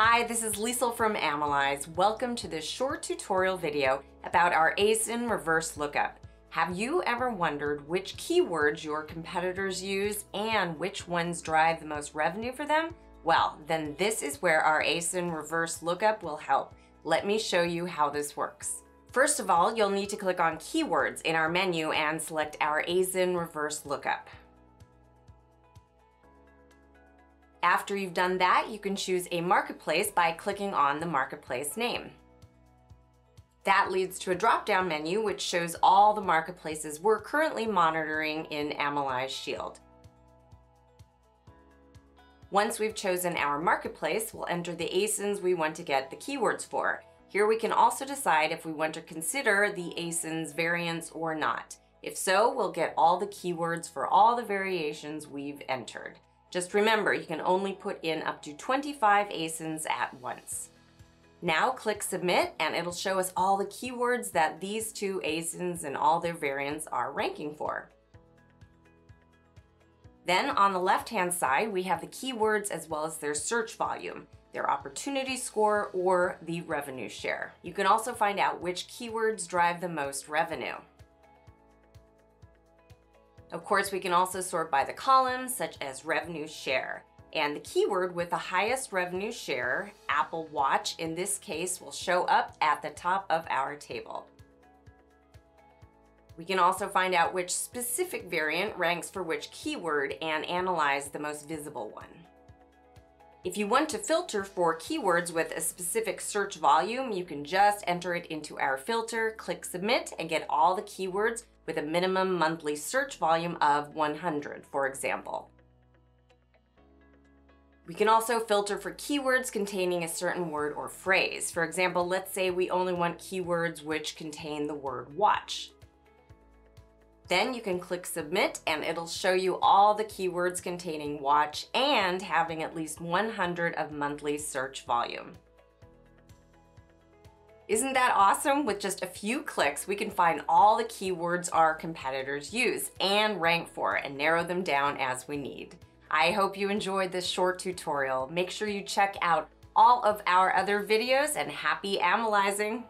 Hi, this is Liesl from Amalyze. Welcome to this short tutorial video about our ASIN reverse lookup. Have you ever wondered which keywords your competitors use and which ones drive the most revenue for them? Well, then this is where our ASIN reverse lookup will help. Let me show you how this works. First of all, you'll need to click on Keywords in our menu and select our ASIN reverse lookup. After you've done that, you can choose a marketplace by clicking on the marketplace name. That leads to a drop-down menu which shows all the marketplaces we're currently monitoring in Amalyze Shield. Once we've chosen our marketplace, we'll enter the ASINs we want to get the keywords for. Here we can also decide if we want to consider the ASIN's variants or not. If so, we'll get all the keywords for all the variations we've entered. Just remember, you can only put in up to 25 ASINs at once. Now click submit and it'll show us all the keywords that these two ASINs and all their variants are ranking for. Then on the left-hand side, we have the keywords as well as their search volume, their opportunity score, or the revenue share. You can also find out which keywords drive the most revenue. Of course, we can also sort by the columns, such as revenue share. And the keyword with the highest revenue share, Apple Watch in this case, will show up at the top of our table. We can also find out which specific variant ranks for which keyword and analyze the most visible one. If you want to filter for keywords with a specific search volume, you can just enter it into our filter, click submit, and get all the keywords with a minimum monthly search volume of 100, for example. We can also filter for keywords containing a certain word or phrase. For example, let's say we only want keywords which contain the word watch. Then you can click submit and it'll show you all the keywords containing watch and having at least 100 of monthly search volume. Isn't that awesome? With just a few clicks, we can find all the keywords our competitors use and rank for and narrow them down as we need. I hope you enjoyed this short tutorial. Make sure you check out all of our other videos and happy analyzing!